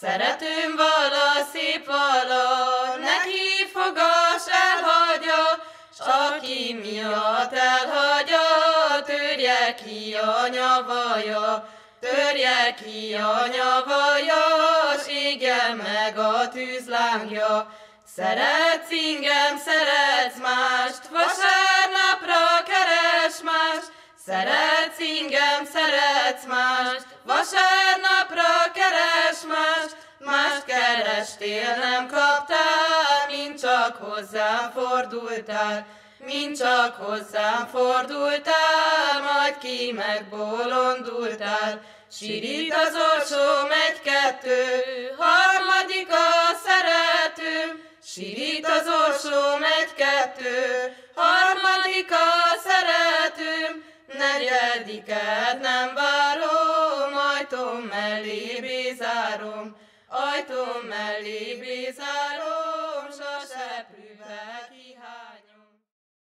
Szeretőm vala, szép vala, neki fogas elhagyja. S aki miatt elhagyja, törje ki a nyavaja. Törje ki a nyavaja, s meg a tűzlángja. Szeretsz ingem, szeretsz mást, vasárnapra keres mást. Szeretsz ingem, szeretsz mást, vasárnapra keres kerestél, nem kaptál, mint csak hozzám fordultál. Mint csak hozzám fordultál, majd ki megbolondultál. Sirít az orsóm egy-kettő, harmadik a szeretőm. Sirít az orsóm egy-kettő, harmadik a szeretőm. Negyediket nem várom, ajtóm mellé bézárom, ajtó mellé bízálom, sose prüvel.